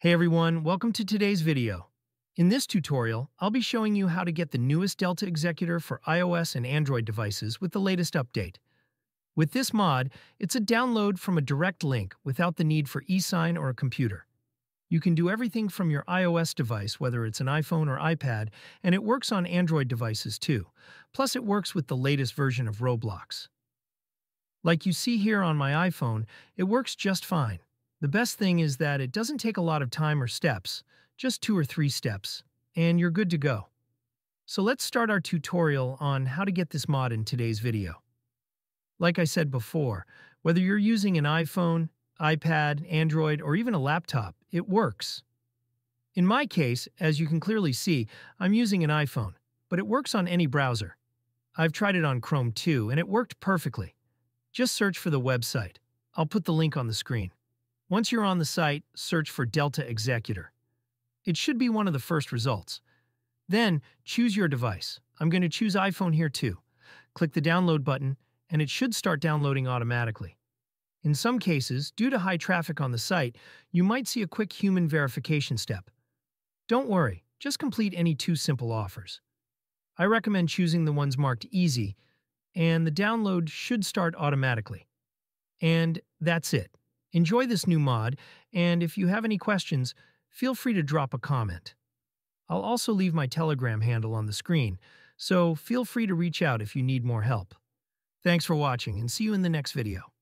Hey everyone, welcome to today's video. In this tutorial, I'll be showing you how to get the newest Delta Executor for iOS and Android devices with the latest update. With this mod, it's a download from a direct link without the need for e-sign or a computer. You can do everything from your iOS device, whether it's an iPhone or iPad, and it works on Android devices too. Plus, it works with the latest version of Roblox. Like you see here on my iPhone, it works just fine. The best thing is that it doesn't take a lot of time or steps, just two or three steps, and you're good to go. So let's start our tutorial on how to get this mod in today's video. Like I said before, whether you're using an iPhone, iPad, Android, or even a laptop, it works. In my case, as you can clearly see, I'm using an iPhone, but it works on any browser. I've tried it on Chrome too, and it worked perfectly. Just search for the website. I'll put the link on the screen. Once you're on the site, search for Delta Executor. It should be one of the first results. Then, choose your device. I'm going to choose iPhone here too. Click the download button, and it should start downloading automatically. In some cases, due to high traffic on the site, you might see a quick human verification step. Don't worry, just complete any two simple offers. I recommend choosing the ones marked Easy, and the download should start automatically. And that's it. Enjoy this new mod, and if you have any questions, feel free to drop a comment. I'll also leave my Telegram handle on the screen, so feel free to reach out if you need more help. Thanks for watching, and see you in the next video.